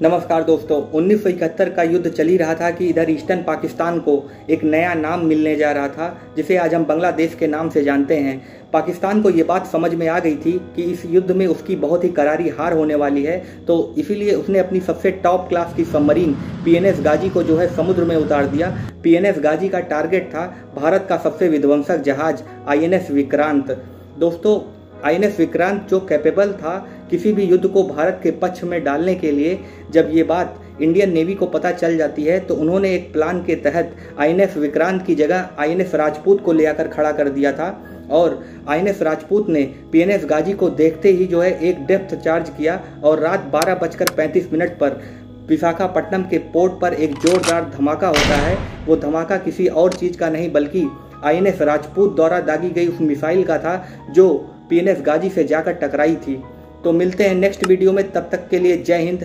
नमस्कार दोस्तों, उन्नीस सौ इकहत्तर का युद्ध चल ही रहा था कि इधर ईस्टर्न पाकिस्तान को एक नया नाम मिलने जा रहा था, जिसे आज हम बांग्लादेश के नाम से जानते हैं। पाकिस्तान को ये बात समझ में आ गई थी कि इस युद्ध में उसकी बहुत ही करारी हार होने वाली है तो इसीलिए उसने अपनी सबसे टॉप क्लास की सबमरीन पीएनएस गाजी को जो है समुद्र में उतार दिया। पीएनएस गाजी का टारगेट था भारत का सबसे विध्वंसक जहाज़ आईएनएस विक्रांत। दोस्तों आईएनएस विक्रांत जो कैपेबल था किसी भी युद्ध को भारत के पक्ष में डालने के लिए जब ये बात इंडियन नेवी को पता चल जाती है तो उन्होंने एक प्लान के तहत आईएनएस विक्रांत की जगह आईएनएस राजपूत को ले आकर खड़ा कर दिया था और आईएनएस राजपूत ने पीएनएस गाजी को देखते ही जो है एक डेप्थ चार्ज किया और रात बारह बजकर पैंतीस मिनट पर विशाखापट्टनम के पोर्ट पर एक जोरदार धमाका होता है। वो धमाका किसी और चीज़ का नहीं, बल्कि आईएनएस राजपूत द्वारा दागी गई उस मिसाइल का था, जो पीएनएस गाजी से जाकर टकराई थी। तो मिलते हैं नेक्स्ट वीडियो में तब तक के लिए जय हिंद।